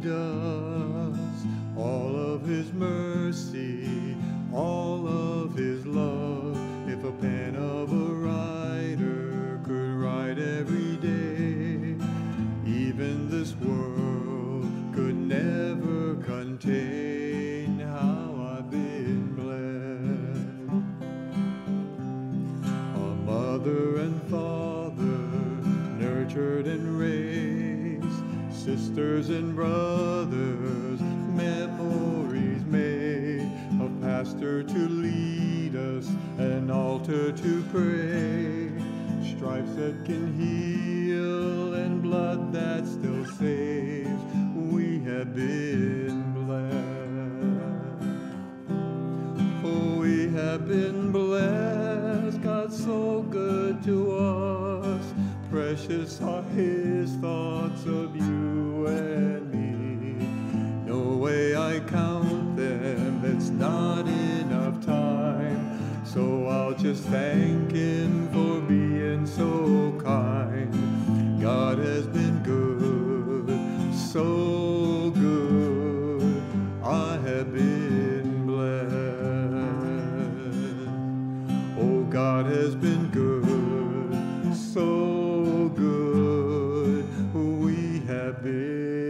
does, all of his mercy, all of his love. If a pen of a writer could write every day, even this world could never contain how I've been blessed. A mother and father nurtured and raised, sisters and brothers, memories made, a pastor to lead us, an altar to pray, stripes that can heal and blood that still saves. We have been blessed. Oh, we have been blessed, God's so good to us. Precious are his thoughts out just thanking for being so kind. God has been good, so good. I have been blessed. Oh, God has been good, so good. We have been.